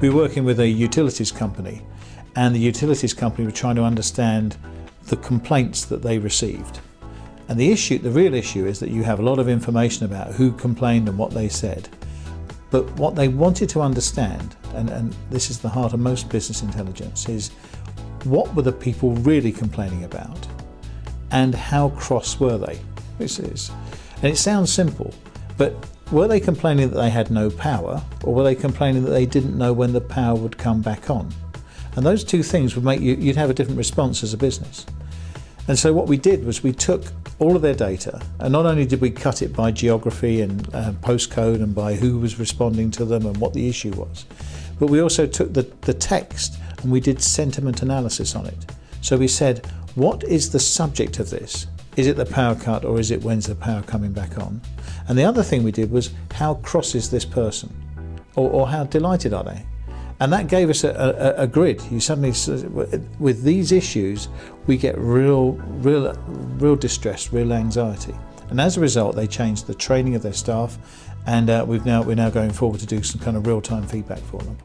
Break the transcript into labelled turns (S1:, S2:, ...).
S1: We were working with a utilities company, and the utilities company were trying to understand the complaints that they received. And the issue, the real issue is that you have a lot of information about who complained and what they said. But what they wanted to understand, and, and this is the heart of most business intelligence, is what were the people really complaining about and how cross were they? This is. And it sounds simple, but were they complaining that they had no power or were they complaining that they didn't know when the power would come back on? And those two things would make you, you'd have a different response as a business. And so what we did was we took all of their data, and not only did we cut it by geography and uh, postcode and by who was responding to them and what the issue was, but we also took the, the text and we did sentiment analysis on it. So we said, what is the subject of this? Is it the power cut or is it when's the power coming back on? And the other thing we did was, how cross is this person? Or, or how delighted are they? And that gave us a, a, a, grid. You suddenly, with these issues, we get real, real, real distress, real anxiety. And as a result, they changed the training of their staff, and uh, we've now we're now going forward to do some kind of real-time feedback for them.